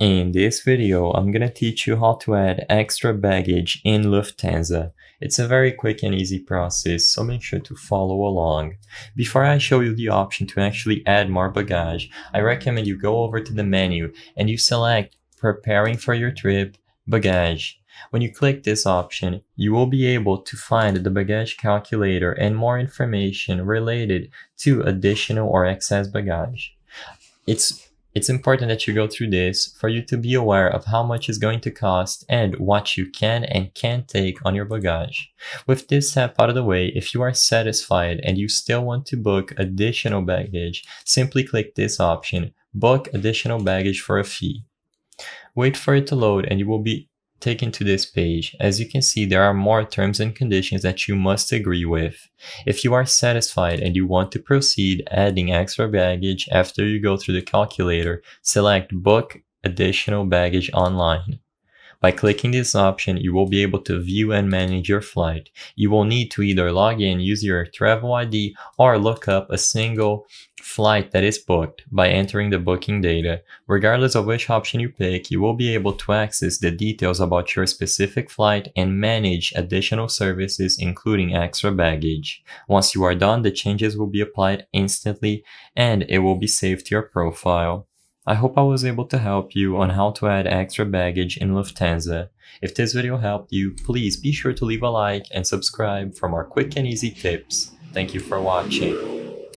In this video, I'm gonna teach you how to add extra baggage in Lufthansa. It's a very quick and easy process, so make sure to follow along. Before I show you the option to actually add more baggage, I recommend you go over to the menu and you select Preparing for your trip, Baggage. When you click this option, you will be able to find the baggage calculator and more information related to additional or excess baggage. It's it's important that you go through this for you to be aware of how much is going to cost and what you can and can't take on your baggage. With this step out of the way, if you are satisfied and you still want to book additional baggage, simply click this option, book additional baggage for a fee. Wait for it to load and you will be taken to this page, as you can see there are more terms and conditions that you must agree with. If you are satisfied and you want to proceed adding extra baggage after you go through the calculator, select book additional baggage online. By clicking this option, you will be able to view and manage your flight. You will need to either log in, use your travel ID, or look up a single flight that is booked by entering the booking data. Regardless of which option you pick, you will be able to access the details about your specific flight and manage additional services including extra baggage. Once you are done, the changes will be applied instantly and it will be saved to your profile. I hope I was able to help you on how to add extra baggage in Lufthansa. If this video helped you, please be sure to leave a like and subscribe for more quick and easy tips. Thank you for watching.